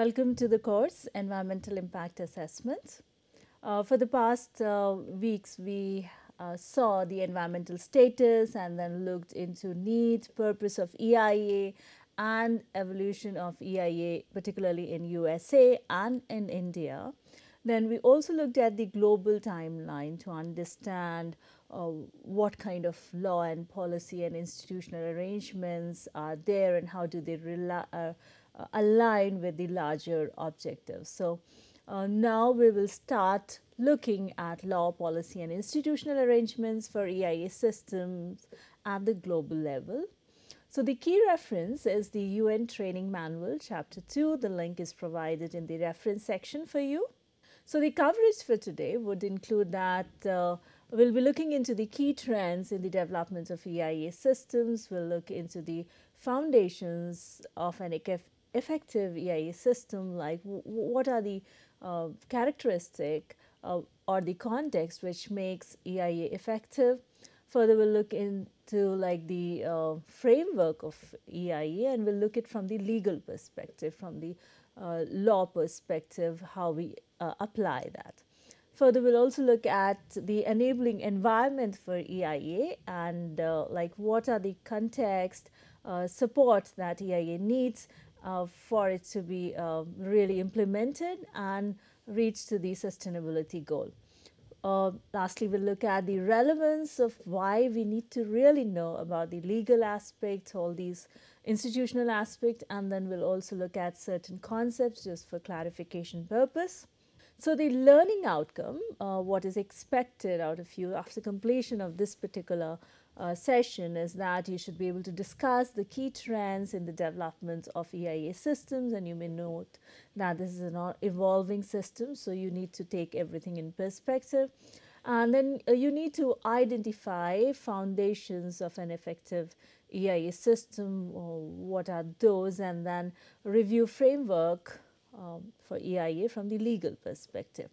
Welcome to the course Environmental Impact Assessment. Uh, for the past uh, weeks, we uh, saw the environmental status and then looked into need, purpose of EIA and evolution of EIA, particularly in USA and in India. Then we also looked at the global timeline to understand uh, what kind of law and policy and institutional arrangements are there and how do they rely, uh, align with the larger objectives. So, uh, now we will start looking at law, policy and institutional arrangements for EIA systems at the global level. So, the key reference is the UN Training Manual, Chapter 2. The link is provided in the reference section for you. So, the coverage for today would include that uh, we'll be looking into the key trends in the development of EIA systems. We'll look into the foundations of an effective EIA system, like what are the uh, characteristic uh, or the context which makes EIA effective. Further, we'll look into like the uh, framework of EIA and we'll look at from the legal perspective, from the uh, law perspective, how we uh, apply that. Further, we'll also look at the enabling environment for EIA and uh, like what are the context uh, support that EIA needs for it to be uh, really implemented and reach to the sustainability goal. Uh, lastly, we'll look at the relevance of why we need to really know about the legal aspects, all these institutional aspects, and then we'll also look at certain concepts just for clarification purpose. So, the learning outcome, uh, what is expected out of you after completion of this particular uh, session is that you should be able to discuss the key trends in the development of EIA systems and you may note that this is an evolving system so you need to take everything in perspective. And then uh, you need to identify foundations of an effective EIA system what are those and then review framework um, for EIA from the legal perspective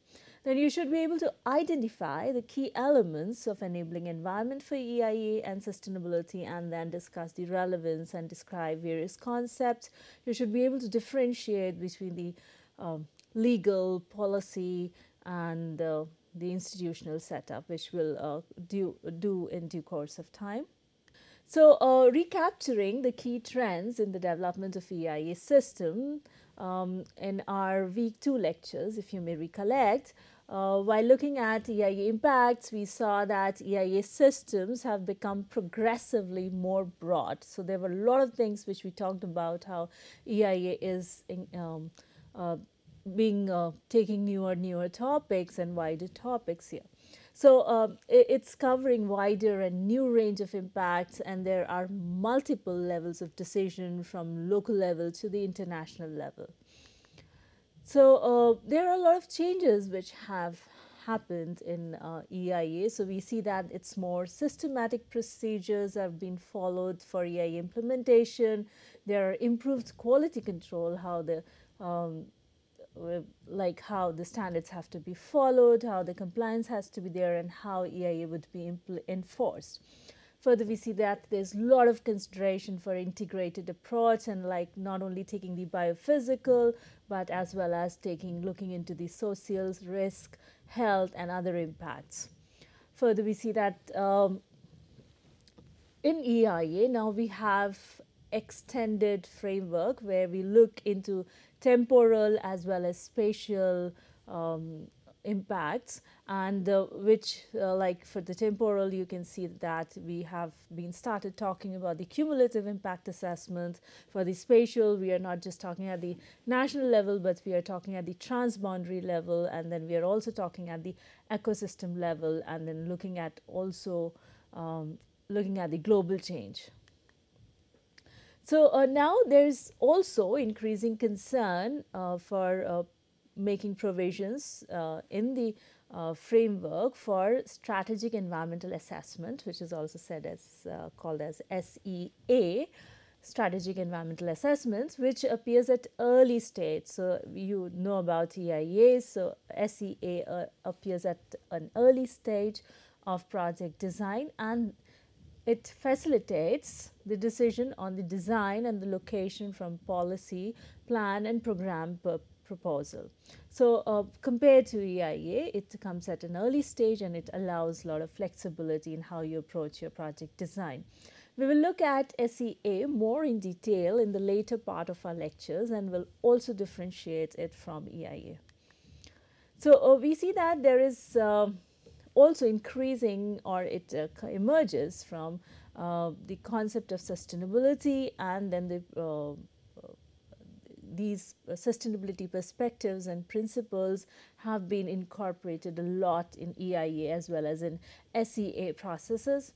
then you should be able to identify the key elements of enabling environment for EIA and sustainability and then discuss the relevance and describe various concepts. You should be able to differentiate between the um, legal, policy and uh, the institutional setup which we'll uh, do, do in due course of time. So, uh, recapturing the key trends in the development of EIA system um, in our week 2 lectures, if you may recollect, uh, while looking at EIA impacts, we saw that EIA systems have become progressively more broad. So, there were a lot of things which we talked about how EIA is in, um, uh, being uh, taking newer newer topics and wider topics here. So, uh, it's covering wider and new range of impacts and there are multiple levels of decision from local level to the international level. So, uh, there are a lot of changes which have happened in uh, EIA. So, we see that it's more systematic procedures have been followed for EIA implementation. There are improved quality control, how the um, like how the standards have to be followed, how the compliance has to be there and how EIA would be enforced. Further, we see that there's a lot of consideration for integrated approach and like not only taking the biophysical, but as well as taking looking into the social risk, health and other impacts. Further, we see that um, in EIA now we have extended framework where we look into temporal as well as spatial um, impacts. And uh, which uh, like for the temporal you can see that we have been started talking about the cumulative impact assessment. For the spatial we are not just talking at the national level but we are talking at the transboundary level. And then we are also talking at the ecosystem level and then looking at also um, looking at the global change. So, uh, now there is also increasing concern uh, for uh, making provisions uh, in the uh, framework for strategic environmental assessment which is also said as called as SEA strategic environmental assessments which appears at early stage. So, you know about EIA. So, SEA appears at an early stage of project design and it facilitates the decision on the design and the location from policy, plan and program proposal. So, uh, compared to EIA, it comes at an early stage and it allows a lot of flexibility in how you approach your project design. We will look at SEA more in detail in the later part of our lectures and will also differentiate it from EIA. So, uh, we see that there is uh, also increasing or it uh, emerges from uh, the concept of sustainability and then the uh, these sustainability perspectives and principles have been incorporated a lot in EIA as well as in SEA processes.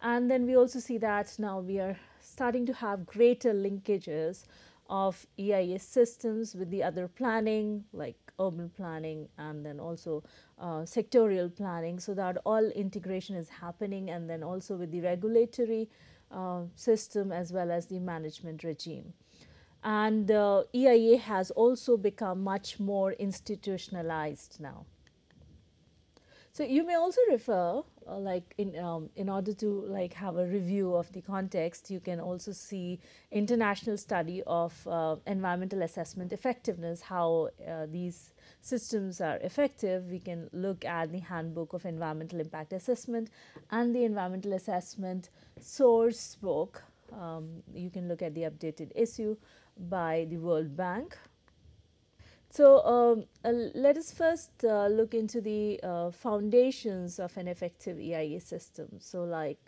And then we also see that now we are starting to have greater linkages of EIA systems with the other planning like urban planning and then also uh, sectorial planning so that all integration is happening and then also with the regulatory uh, system as well as the management regime. And uh, EIA has also become much more institutionalized now. So you may also refer uh, like in um, in order to like have a review of the context you can also see international study of uh, environmental assessment effectiveness how uh, these systems are effective. We can look at the handbook of environmental impact assessment and the environmental assessment source book. Um, you can look at the updated issue by the World Bank so, um, uh, let us first uh, look into the uh, foundations of an effective EIA system. So, like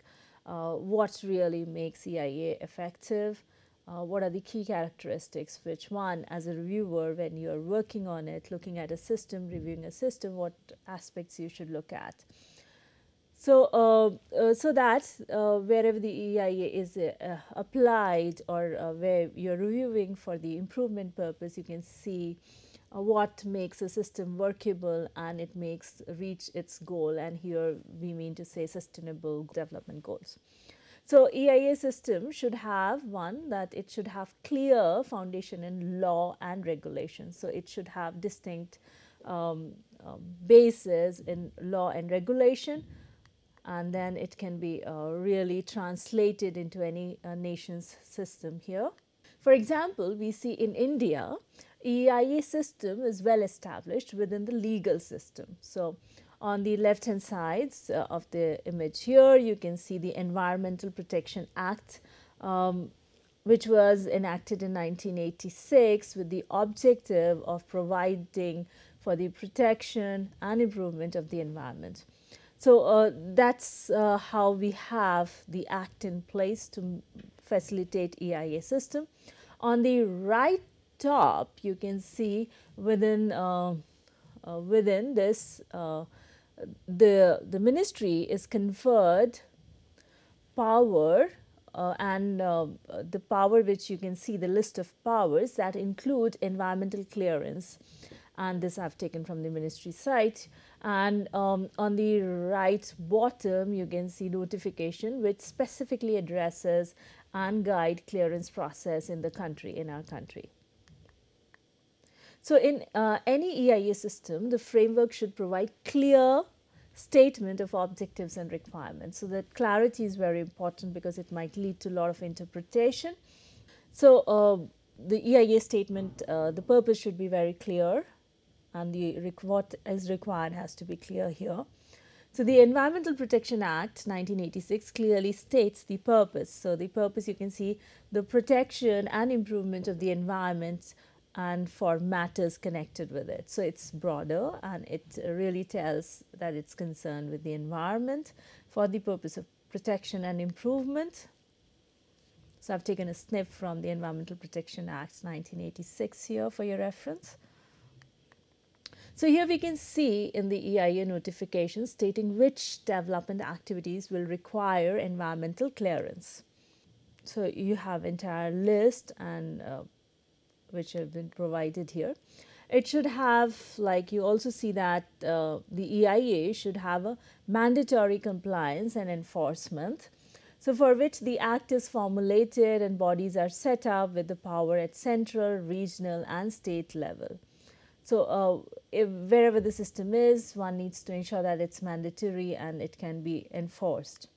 uh, what really makes EIA effective, uh, what are the key characteristics which one as a reviewer when you are working on it, looking at a system, reviewing a system, what aspects you should look at. So, uh, so that wherever the EIA is applied or where you are reviewing for the improvement purpose, you can see uh, what makes a system workable and it makes reach its goal and here we mean to say sustainable development goals. So, EIA system should have one that it should have clear foundation in law and regulation. So, it should have distinct um, uh, bases in law and regulation and then it can be uh, really translated into any uh, nation's system here. For example, we see in India EIA system is well established within the legal system. So, on the left hand sides uh, of the image here, you can see the Environmental Protection Act, um, which was enacted in 1986 with the objective of providing for the protection and improvement of the environment. So, uh, that is uh, how we have the act in place to facilitate EIA system. On the right top you can see within uh, uh, within this uh, the the ministry is conferred power uh, and uh, the power which you can see the list of powers that include environmental clearance and this I have taken from the ministry site and um, on the right bottom you can see notification which specifically addresses and guide clearance process in the country in our country. So, in uh, any EIA system, the framework should provide clear statement of objectives and requirements. So, that clarity is very important because it might lead to a lot of interpretation. So, uh, the EIA statement, uh, the purpose should be very clear and the what is required has to be clear here. So, the Environmental Protection Act 1986 clearly states the purpose. So, the purpose you can see the protection and improvement of the environment and for matters connected with it. So, it is broader and it really tells that it is concerned with the environment for the purpose of protection and improvement. So, I have taken a snip from the Environmental Protection Act 1986 here for your reference. So, here we can see in the EIA notification stating which development activities will require environmental clearance. So, you have entire list and uh, which have been provided here. It should have like you also see that uh, the EIA should have a mandatory compliance and enforcement. So, for which the act is formulated and bodies are set up with the power at central, regional and state level. So, uh, wherever the system is, one needs to ensure that it is mandatory and it can be enforced.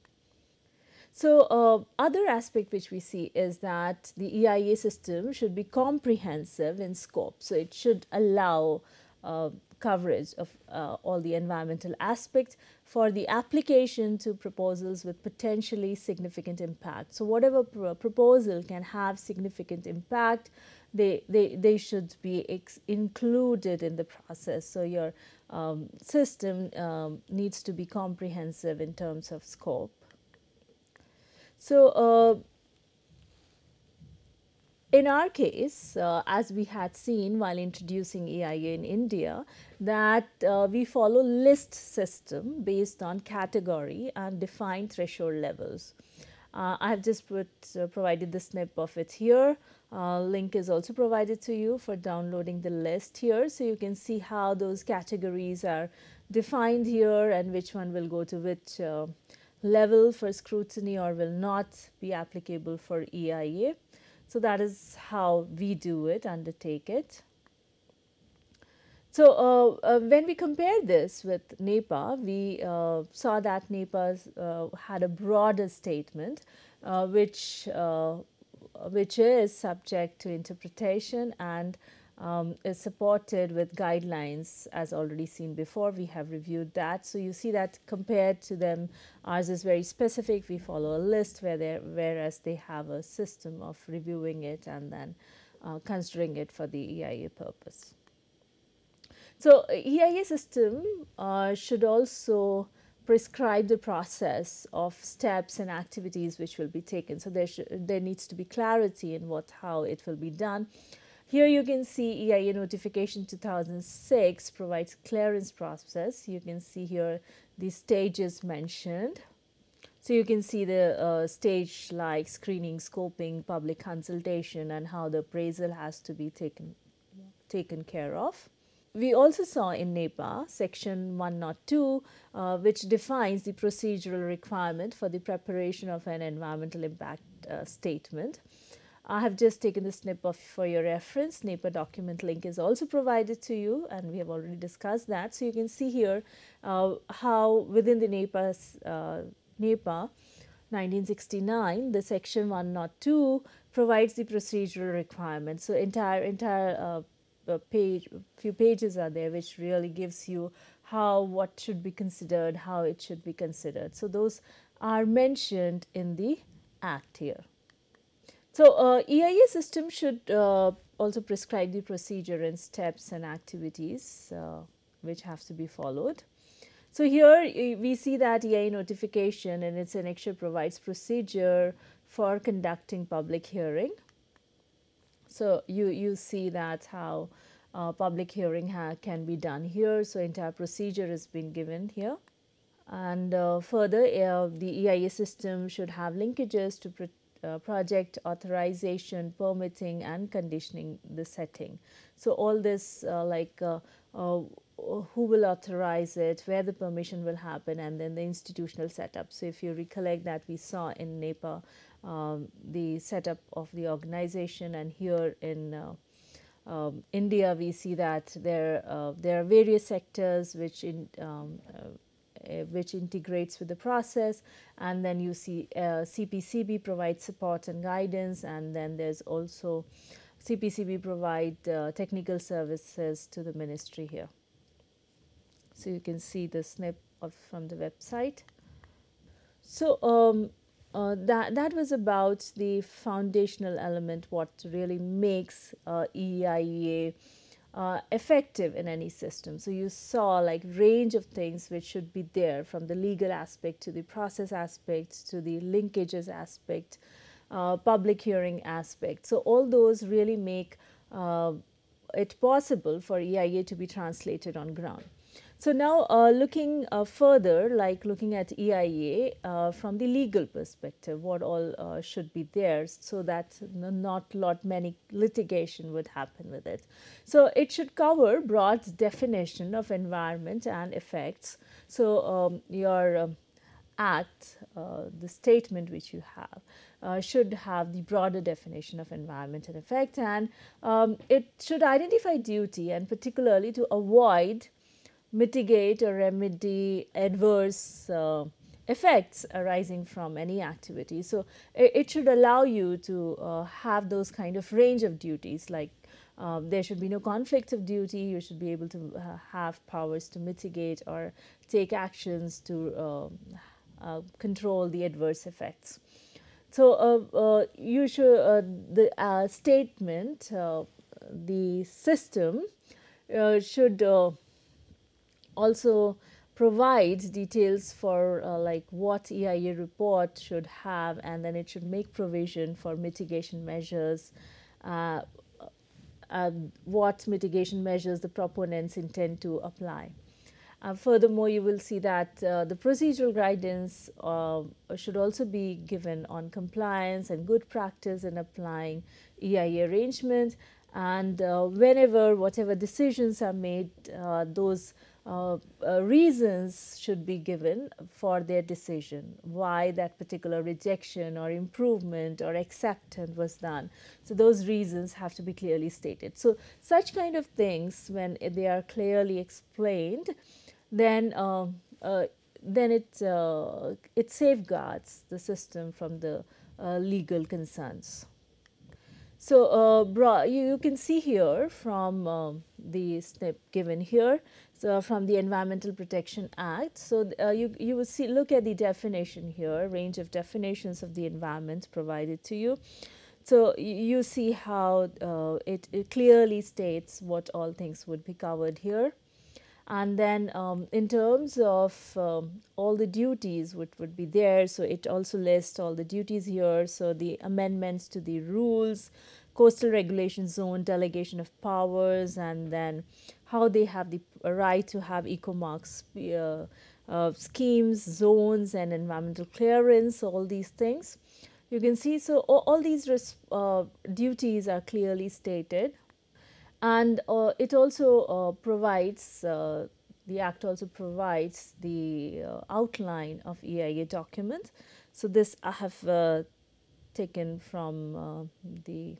So, uh, other aspect which we see is that the EIA system should be comprehensive in scope. So, it should allow uh, coverage of uh, all the environmental aspects for the application to proposals with potentially significant impact. So, whatever proposal can have significant impact, they, they, they should be included in the process. So, your um, system um, needs to be comprehensive in terms of scope. So, uh, in our case, uh, as we had seen while introducing EIA in India, that uh, we follow list system based on category and defined threshold levels. Uh, I have just put, uh, provided the snip of it here. Uh, link is also provided to you for downloading the list here. So, you can see how those categories are defined here and which one will go to which level for scrutiny or will not be applicable for EIA. So, that is how we do it, undertake it. So, uh, uh, when we compare this with NEPA, we uh, saw that NEPA uh, had a broader statement uh, which, uh, which is subject to interpretation and um, is supported with guidelines as already seen before. We have reviewed that. So, you see that compared to them, ours is very specific. We follow a list where whereas they have a system of reviewing it and then uh, considering it for the EIA purpose. So, EIA system uh, should also prescribe the process of steps and activities which will be taken. So, there, there needs to be clarity in what how it will be done here you can see EIA notification 2006 provides clearance process. You can see here the stages mentioned. So you can see the uh, stage like screening, scoping, public consultation and how the appraisal has to be taken, taken care of. We also saw in NEPA section 102 uh, which defines the procedural requirement for the preparation of an environmental impact uh, statement. I have just taken the snip of for your reference. NEPA document link is also provided to you and we have already discussed that. So, you can see here uh, how within the NEPA, uh, NEPA 1969, the section 102 provides the procedural requirements. So, entire, entire uh, page, few pages are there which really gives you how what should be considered, how it should be considered. So, those are mentioned in the act here. So, uh, EIA system should uh, also prescribe the procedure and steps and activities uh, which have to be followed. So, here we see that EIA notification and its annexure provides procedure for conducting public hearing. So, you, you see that how uh, public hearing can be done here. So, entire procedure has been given here. And uh, further, uh, the EIA system should have linkages to uh, project authorization, permitting and conditioning the setting. So, all this uh, like uh, uh, who will authorize it, where the permission will happen and then the institutional setup. So, if you recollect that we saw in NEPA um, the setup of the organization and here in uh, um, India we see that there, there are various sectors which in um, uh, which integrates with the process and then you see uh, CPCB provides support and guidance and then there's also CPCB provide uh, technical services to the ministry here. So, you can see the snip of from the website. So, um, uh, that, that was about the foundational element what really makes uh, EIA uh, effective in any system. So you saw like range of things which should be there from the legal aspect to the process aspect to the linkages aspect, uh, public hearing aspect. So all those really make uh, it possible for EIA to be translated on ground. So now uh, looking uh, further, like looking at EIA uh, from the legal perspective, what all uh, should be there so that not lot many litigation would happen with it. So it should cover broad definition of environment and effects. So um, your um, act, uh, the statement which you have, uh, should have the broader definition of environment and effect and um, it should identify duty and particularly to avoid mitigate or remedy adverse uh, effects arising from any activity. So, it, it should allow you to uh, have those kind of range of duties like um, there should be no conflict of duty. You should be able to uh, have powers to mitigate or take actions to um, uh, control the adverse effects. So, uh, uh you should the statement, the system should also provide details for like what EIA report should have, and then it should make provision for mitigation measures uh, what mitigation measures the proponents intend to apply. Uh, furthermore, you will see that uh, the procedural guidance uh, should also be given on compliance and good practice in applying EIA arrangement. And uh, whenever, whatever decisions are made, uh, those uh, uh, reasons should be given for their decision, why that particular rejection or improvement or acceptance was done. So, those reasons have to be clearly stated. So, such kind of things when they are clearly explained, then uh, uh then it it safeguards the system from the legal concerns. So, you, you, can see here from the snip given here so from the Environmental Protection Act. So uh, you, you will see, look at the definition here, range of definitions of the environment provided to you. So you see how uh, it, it, clearly states what all things would be covered here. And then um, in terms of um, all the duties which would be there, so it also lists all the duties here. So the amendments to the rules, coastal regulation zone, delegation of powers, and then how they have the right to have ecomarks uh, uh, schemes, zones, and environmental clearance, all these things. You can see, so all, all these uh, duties are clearly stated, and uh, it also uh, provides uh, the Act also provides the outline of EIA document. So this I have taken from the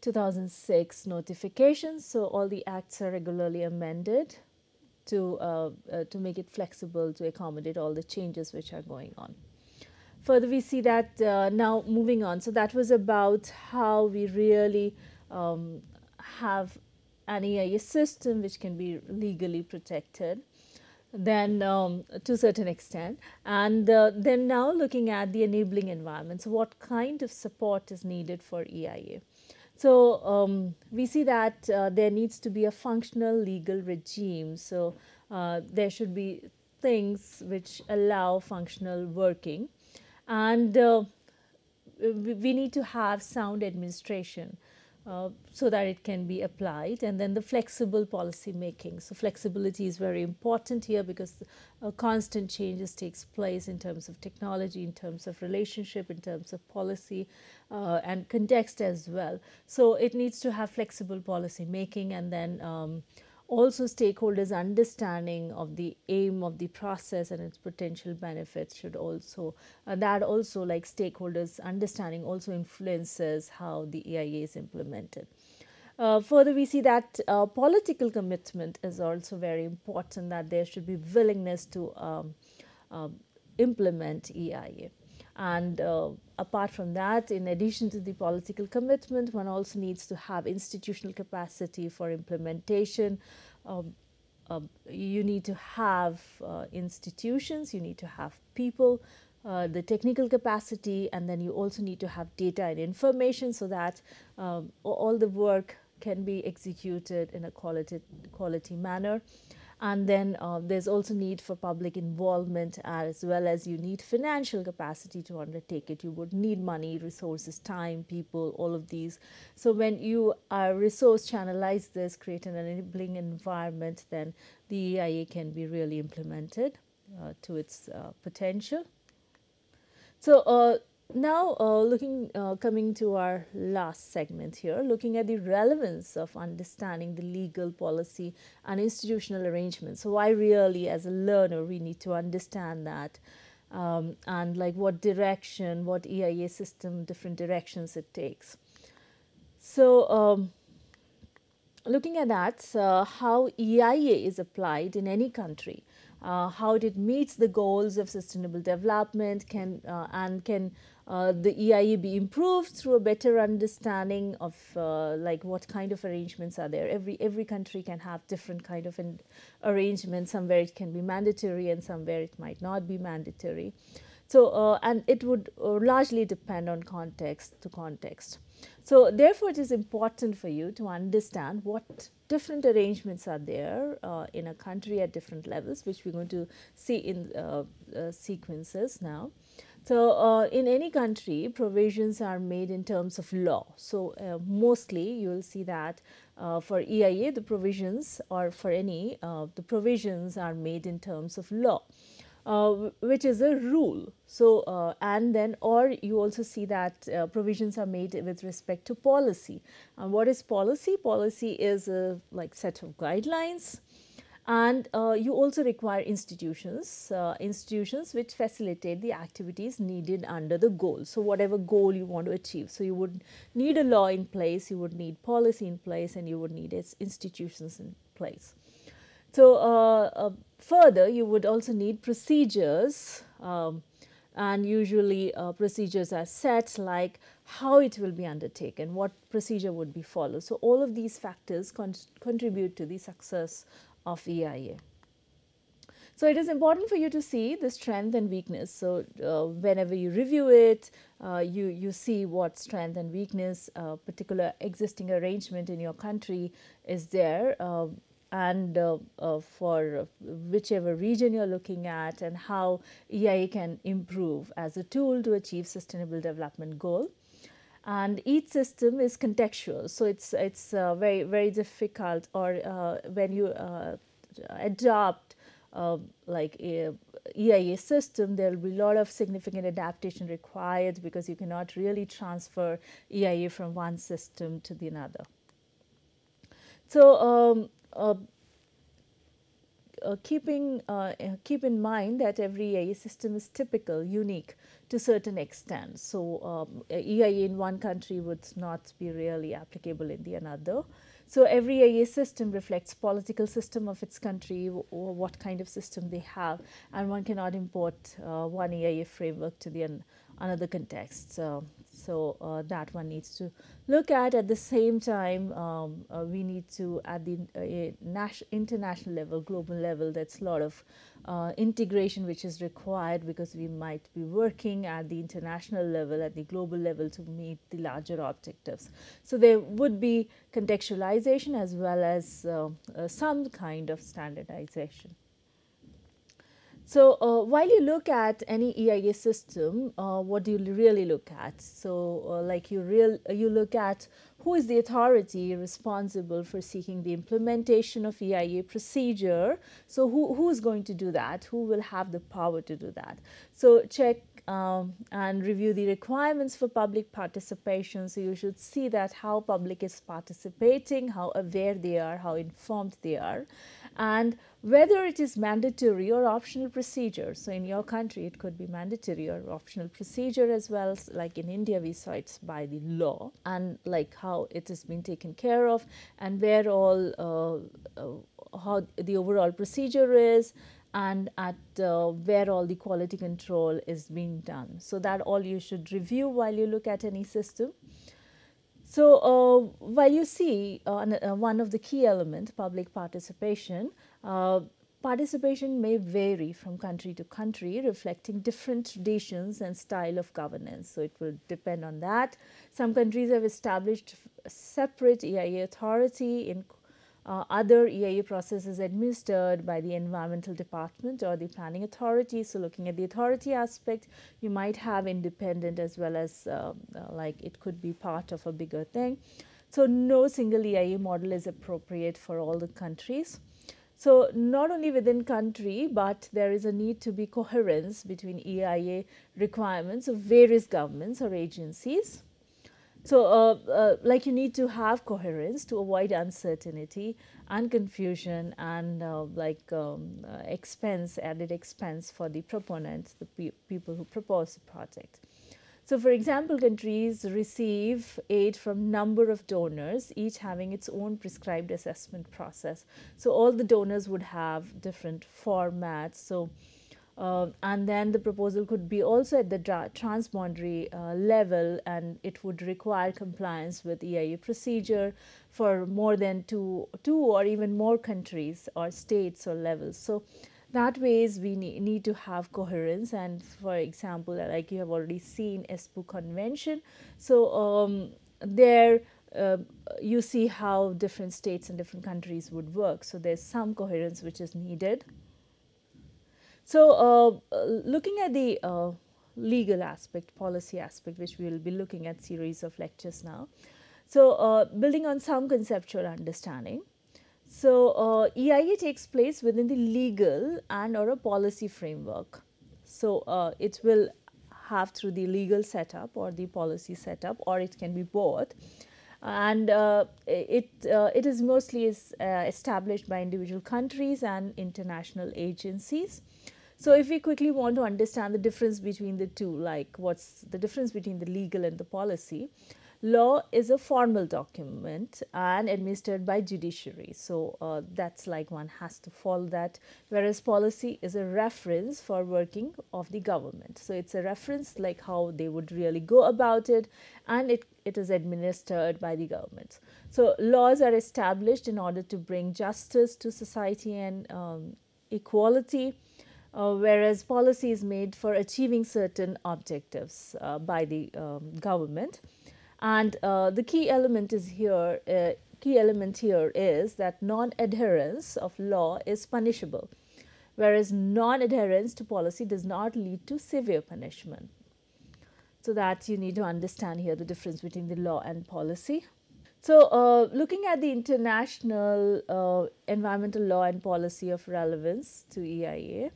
2006 notifications. So all the acts are regularly amended to, uh, uh, to make it flexible to accommodate all the changes which are going on. Further, we see that uh, now moving on. So that was about how we really um, have an EIA system which can be legally protected then um, to a certain extent and uh, then now looking at the enabling environment. So what kind of support is needed for EIA? So um, we see that uh, there needs to be a functional legal regime. So uh, there should be things which allow functional working, and uh, we need to have sound administration. Uh, so that it can be applied and then the flexible policy making. So, flexibility is very important here because uh, constant changes takes place in terms of technology, in terms of relationship, in terms of policy uh, and context as well. So, it needs to have flexible policy making and then um, also stakeholders understanding of the aim of the process and its potential benefits should also uh, that also like stakeholders understanding also influences how the EIA is implemented. Uh, further, we see that uh, political commitment is also very important that there should be willingness to um, uh, implement EIA. And uh, apart from that, in addition to the political commitment, one also needs to have institutional capacity for implementation. Um, uh, you need to have uh, institutions, you need to have people, uh, the technical capacity, and then you also need to have data and information so that um, all the work can be executed in a quality, quality manner and then uh, there's also need for public involvement as well as you need financial capacity to undertake it. You would need money resources time people all of these. So when you uh, resource channelize this create an enabling environment then the EIA can be really implemented uh, to its uh, potential. So uh, now, uh, looking uh, coming to our last segment here, looking at the relevance of understanding the legal policy and institutional arrangements. So, why really, as a learner, we need to understand that, um, and like what direction, what EIA system, different directions it takes. So, um, looking at that, uh, how EIA is applied in any country uh, how it meets the goals of sustainable development can uh, and can uh, the EIA be improved through a better understanding of uh, like what kind of arrangements are there. Every every country can have different kind of an arrangements. Somewhere it can be mandatory and somewhere it might not be mandatory. So uh, and it would uh, largely depend on context to context. So therefore, it is important for you to understand what different arrangements are there uh, in a country at different levels, which we're going to see in uh, sequences now. So, uh, in any country, provisions are made in terms of law. So, uh, mostly you will see that uh, for EIA, the provisions or for any, the provisions are made in terms of law. Uh, which is a rule. So, uh, and then or you also see that uh, provisions are made with respect to policy. And what is policy? Policy is a like set of guidelines and uh, you also require institutions, uh, institutions which facilitate the activities needed under the goal. So, whatever goal you want to achieve. So, you would need a law in place, you would need policy in place and you would need its institutions in place. So, uh, uh, further you would also need procedures um, and usually uh, procedures are set like how it will be undertaken, what procedure would be followed. So, all of these factors con contribute to the success of EIA. So, it is important for you to see the strength and weakness. So, uh, whenever you review it, uh, you, you see what strength and weakness a particular existing arrangement in your country is there uh, and uh, uh, for whichever region you're looking at and how EIA can improve as a tool to achieve sustainable development goal. And each system is contextual, so it's it's uh, very very difficult. Or uh, when you uh, adopt uh, like a EIA system, there will be a lot of significant adaptation required because you cannot really transfer EIA from one system to the another. So um, uh, uh, keeping uh, keep in mind that every EIA system is typical, unique to certain extent. So, um, EIA in one country would not be really applicable in the another. So, every EIA system reflects political system of its country or what kind of system they have and one cannot import uh, one EIA framework to the an another context. So uh, that one needs to look at. At the same time, um, uh, we need to at the uh, international level, global level, that's a lot of uh, integration which is required because we might be working at the international level, at the global level to meet the larger objectives. So there would be contextualization as well as uh, uh, some kind of standardization. So, uh, while you look at any EIA system, uh, what do you really look at? So, uh, like you real you look at who is the authority responsible for seeking the implementation of EIA procedure. So, who, who is going to do that? Who will have the power to do that? So, check um, and review the requirements for public participation. So, you should see that how public is participating, how aware they are, how informed they are and whether it is mandatory or optional procedure. So, in your country it could be mandatory or optional procedure as well like in India we saw it's by the law and like how it has been taken care of and where all uh, uh, how the overall procedure is and at uh, where all the quality control is being done. So, that all you should review while you look at any system. So, uh, while you see uh, uh, one of the key element public participation, uh, participation may vary from country to country reflecting different traditions and style of governance. So, it will depend on that. Some countries have established separate EIA authority in uh, other EIA processes administered by the environmental department or the planning authority. So, looking at the authority aspect, you might have independent as well as uh, uh, like it could be part of a bigger thing. So, no single EIA model is appropriate for all the countries. So, not only within country, but there is a need to be coherence between EIA requirements of various governments or agencies. So, uh, uh, like you need to have coherence to avoid uncertainty and confusion and uh, like um, uh, expense, added expense for the proponents, the pe people who propose the project. So, for example, countries receive aid from number of donors, each having its own prescribed assessment process. So, all the donors would have different formats. So, uh, and then the proposal could be also at the transboundary uh, level and it would require compliance with EIA procedure for more than two, two or even more countries or states or levels. So, that ways we need, need to have coherence. And for example like you have already seen ESPOO convention. So um, there uh, you see how different states and different countries would work. So there's some coherence which is needed so uh, looking at the uh, legal aspect policy aspect which we will be looking at series of lectures now so uh, building on some conceptual understanding so, uh, EIA takes place within the legal and or a policy framework. So, uh, it will have through the legal setup or the policy setup or it can be both and uh, it, uh, it is mostly is, uh, established by individual countries and international agencies. So, if we quickly want to understand the difference between the two like what is the difference between the legal and the policy, law is a formal document and administered by judiciary. So, uh, that is like one has to follow that whereas policy is a reference for working of the government. So, it is a reference like how they would really go about it and it, it is administered by the government. So, laws are established in order to bring justice to society and um, equality. Uh, whereas policy is made for achieving certain objectives uh, by the um, government. And uh, the key element is here, uh, key element here is that non-adherence of law is punishable, whereas non-adherence to policy does not lead to severe punishment. So that you need to understand here the difference between the law and policy. So, uh, looking at the international uh, environmental law and policy of relevance to EIA,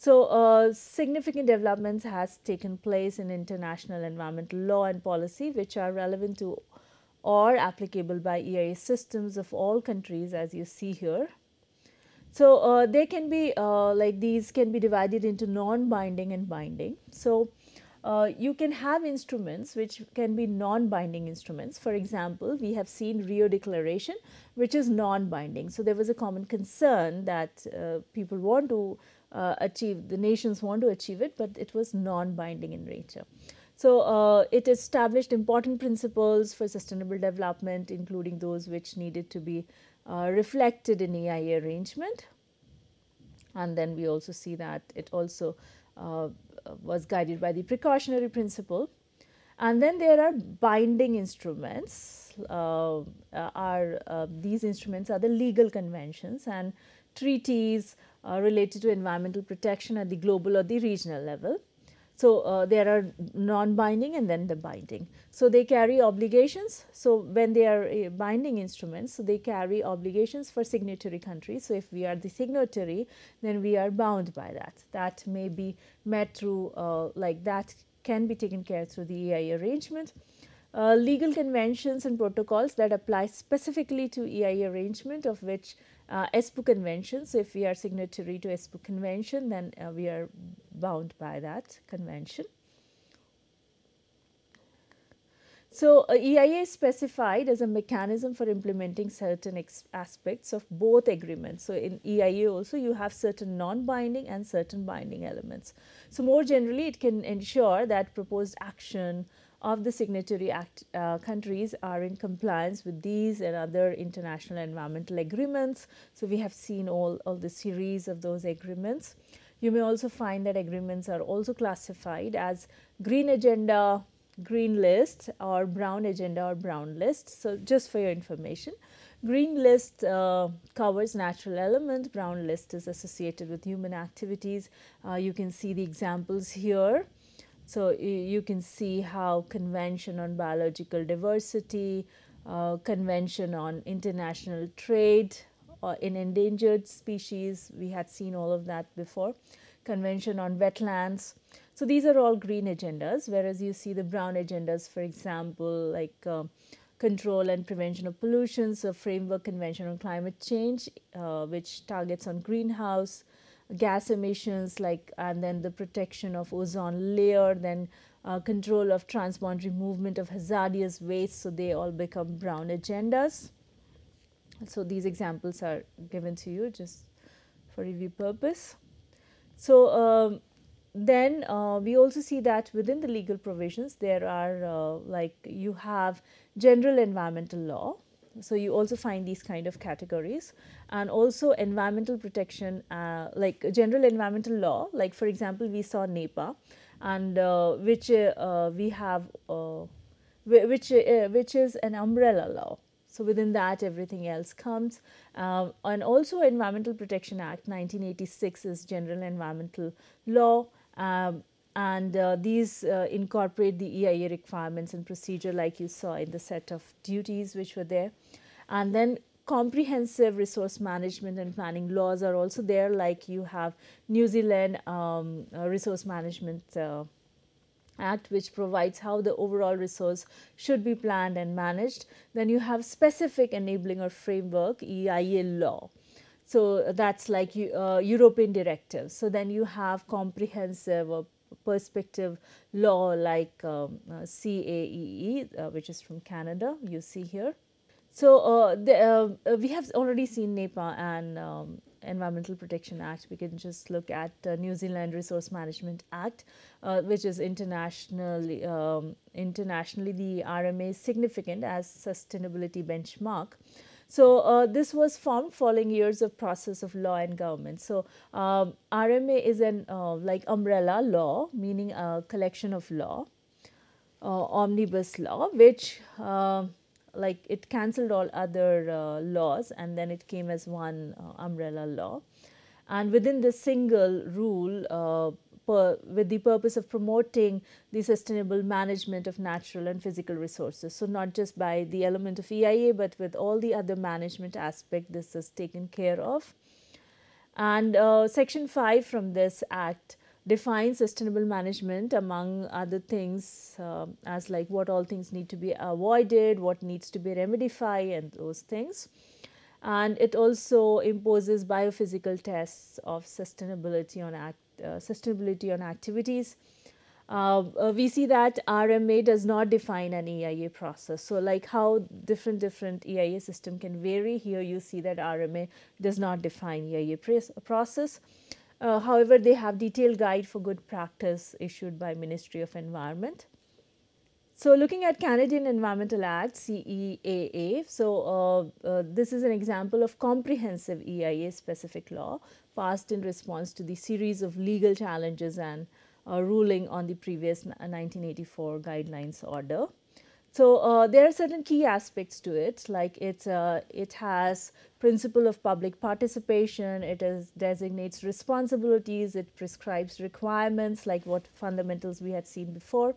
so, uh, significant developments has taken place in international environmental law and policy which are relevant to or applicable by EIA systems of all countries as you see here. So, uh, they can be uh, like these can be divided into non-binding and binding. So, uh, you can have instruments which can be non-binding instruments. For example, we have seen Rio Declaration which is non-binding. So, there was a common concern that uh, people want to uh, achieve, the nations want to achieve it, but it was non-binding in nature. So, uh, it established important principles for sustainable development including those which needed to be uh, reflected in EIA arrangement. And then we also see that it also uh, was guided by the precautionary principle. And then there are binding instruments, uh, are uh, these instruments are the legal conventions and treaties, related to environmental protection at the global or the regional level. So, uh, there are non-binding and then the binding. So, they carry obligations. So, when they are uh, binding instruments, so they carry obligations for signatory countries. So, if we are the signatory, then we are bound by that. That may be met through uh, like that can be taken care through the EIA arrangement. Uh, legal conventions and protocols that apply specifically to EIA arrangement of which uh, convention. So, if we are signatory to ESPOO convention, then uh, we are bound by that convention. So, uh, EIA is specified as a mechanism for implementing certain aspects of both agreements. So, in EIA also you have certain non-binding and certain binding elements. So, more generally it can ensure that proposed action of the signatory act, uh, countries are in compliance with these and other international environmental agreements. So, we have seen all, all the series of those agreements. You may also find that agreements are also classified as green agenda, green list or brown agenda or brown list. So, just for your information, green list uh, covers natural elements, brown list is associated with human activities. Uh, you can see the examples here. So, you can see how convention on biological diversity, uh, convention on international trade uh, in endangered species, we had seen all of that before, convention on wetlands. So, these are all green agendas, whereas you see the brown agendas for example, like uh, control and prevention of pollution, so framework convention on climate change, uh, which targets on greenhouse gas emissions like and then the protection of ozone layer then uh, control of transboundary movement of hazardous waste, so they all become brown agendas. So, these examples are given to you just for review purpose. So, um, then uh, we also see that within the legal provisions there are uh, like you have general environmental law. So, you also find these kind of categories. And also environmental protection uh, like general environmental law like for example, we saw NEPA and uh, which uh, we have uh, which which is an umbrella law. So, within that everything else comes. Um, and also Environmental Protection Act 1986 is general environmental law. Um, and uh, these uh, incorporate the EIA requirements and procedure like you saw in the set of duties which were there. And then comprehensive resource management and planning laws are also there like you have New Zealand um, uh, resource management uh, Act which provides how the overall resource should be planned and managed. Then you have specific enabling or framework EIA law. So, that is like uh, European directives. So, then you have comprehensive or perspective law like um, uh, CAEE uh, which is from Canada you see here. So, uh, the, we have already seen NEPA and um, Environmental Protection Act, we can just look at uh, New Zealand Resource Management Act, uh, which is internationally um, internationally the RMA is significant as sustainability benchmark. So, uh, this was formed following years of process of law and government. So, um, RMA is an uh, like umbrella law meaning a collection of law, uh, omnibus law which um, like it cancelled all other uh, laws and then it came as one uh, umbrella law. And within this single rule, uh, with the purpose of promoting the sustainable management of natural and physical resources. So, not just by the element of EIA, but with all the other management aspect this is taken care of. And uh, section 5 from this act defines sustainable management among other things uh, as like what all things need to be avoided, what needs to be remedified and those things. And it also imposes biophysical tests of sustainability on act, sustainability on activities. Uh, uh we see that RMA does not define an EIA process. So, like how different different EIA system can vary here you see that RMA does not define EIA process. Uh, however, they have detailed guide for good practice issued by Ministry of Environment. So, looking at Canadian Environmental Act CEAA, so uh, uh, this is an example of comprehensive EIA specific law passed in response to the series of legal challenges and uh, ruling on the previous 1984 guidelines order. So, uh, there are certain key aspects to it like it, uh, it has principle of public participation, it is, designates responsibilities, it prescribes requirements like what fundamentals we had seen before.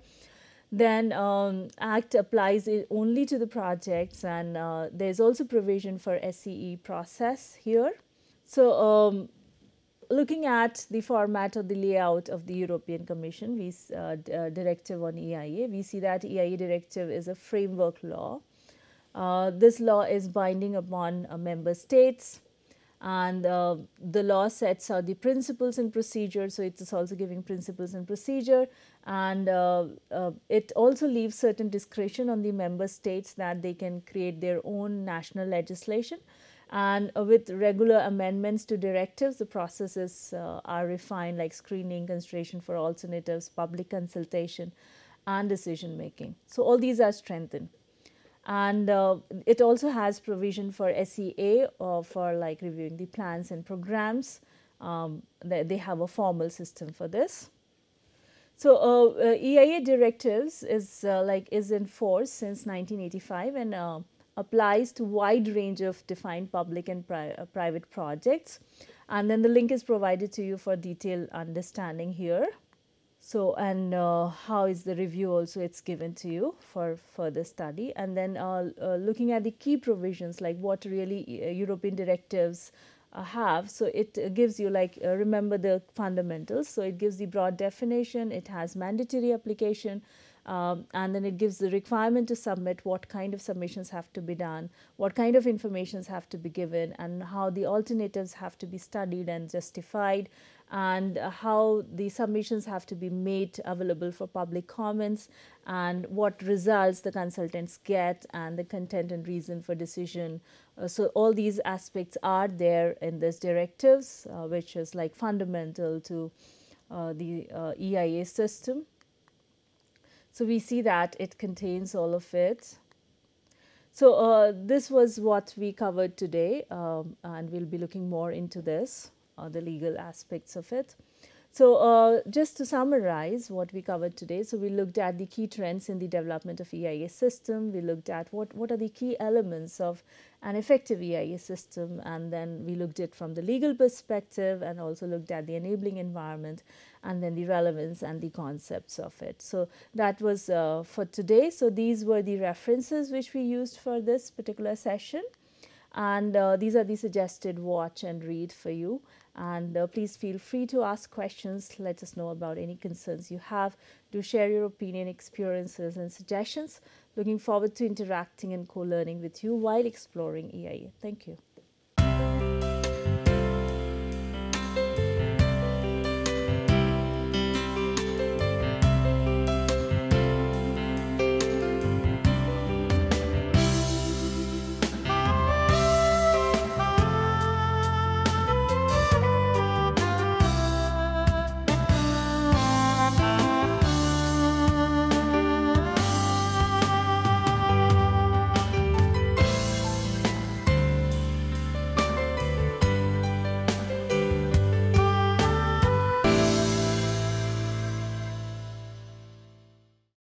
Then um, act applies it only to the projects and uh, there is also provision for SCE process here. So, um, looking at the format or the layout of the European Commission we, uh, uh, directive on EIA, we see that EIA directive is a framework law. Uh, this law is binding upon uh, member states and uh, the law sets out the principles and procedures. So, it is also giving principles and procedure and uh, it also leaves certain discretion on the member states that they can create their own national legislation and uh, with regular amendments to directives the processes uh, are refined like screening, consideration for alternatives, public consultation and decision making. So, all these are strengthened and uh, it also has provision for SEA or uh, for like reviewing the plans and programs. Um, they, they, have a formal system for this. So, uh, uh EIA directives is like is in force since 1985 and applies to wide range of defined public and pri uh, private projects and then the link is provided to you for detailed understanding here. So, and uh, how is the review also it is given to you for further study and then uh, uh, looking at the key provisions like what really uh, European directives uh, have. So, it gives you like remember the fundamentals. So, it gives the broad definition, it has mandatory application, um, and then it gives the requirement to submit what kind of submissions have to be done, what kind of informations have to be given and how the alternatives have to be studied and justified and how the submissions have to be made available for public comments and what results the consultants get and the content and reason for decision. Uh, so all these aspects are there in this directives, uh, which is like fundamental to uh, the uh, EIA system. So we see that it contains all of it. So uh, this was what we covered today um, and we'll be looking more into this uh, the legal aspects of it. So, uh, just to summarize what we covered today, so we looked at the key trends in the development of EIA system. We looked at what, what are the key elements of an effective EIA system, and then we looked at from the legal perspective and also looked at the enabling environment and then the relevance and the concepts of it. So, that was uh, for today. So, these were the references which we used for this particular session and uh, these are the suggested watch and read for you and uh, please feel free to ask questions. Let us know about any concerns you have. Do share your opinion experiences and suggestions. Looking forward to interacting and co-learning with you while exploring EIA thank you